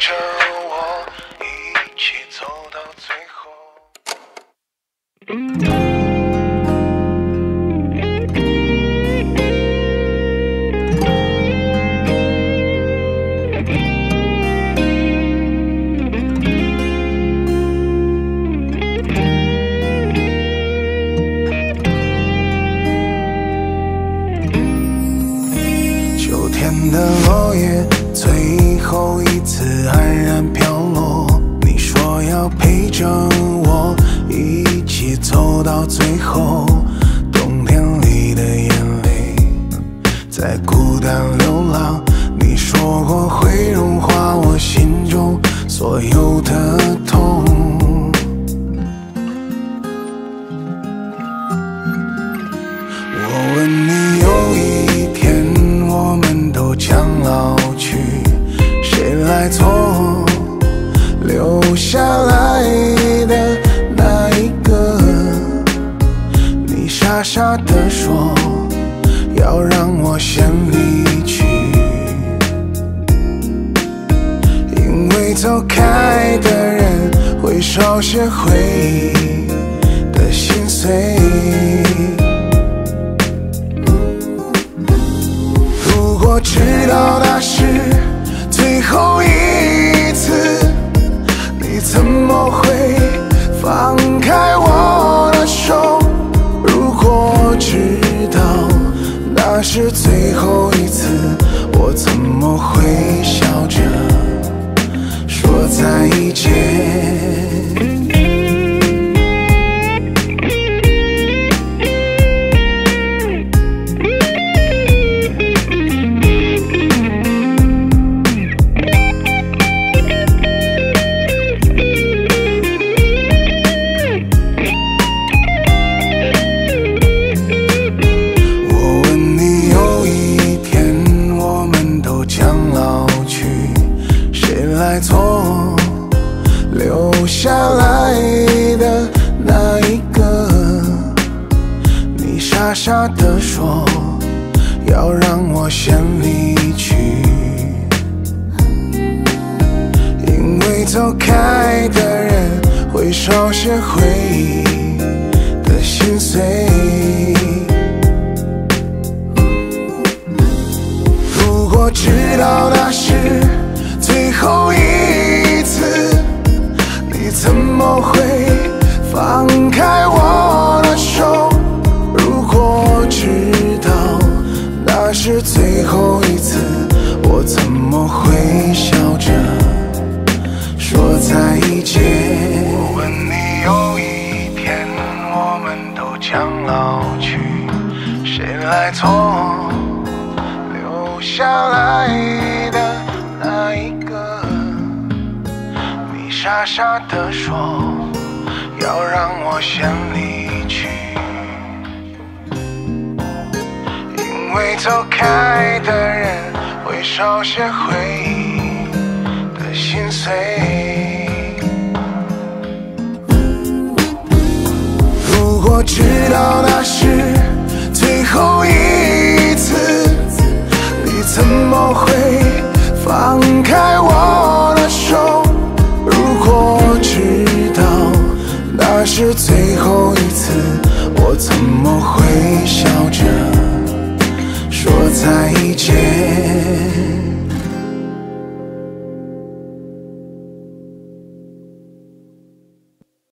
nature 秋天的落叶最后一次黯然飘落，你说要陪着我一起走到最后。冬天里的眼泪在孤单流浪，你说过会融化我心中所有傻的说要让我先离去，因为走开的人会少些回忆的心碎。如果知道是最后一次，我怎么会笑着说再见？谁来做留下来的那一个？你傻傻的说要让我先离去，因为走开的人会少些回忆的心碎。说再见？我问你，有一天我们都将老去，谁来做？留下来的那一个，你傻傻地说要让我先离去，因为走开的人会少些回忆的心碎。我知道那是最后一次？你怎么会放开我的手？如果知道那是最后一次我怎么会笑着说再见？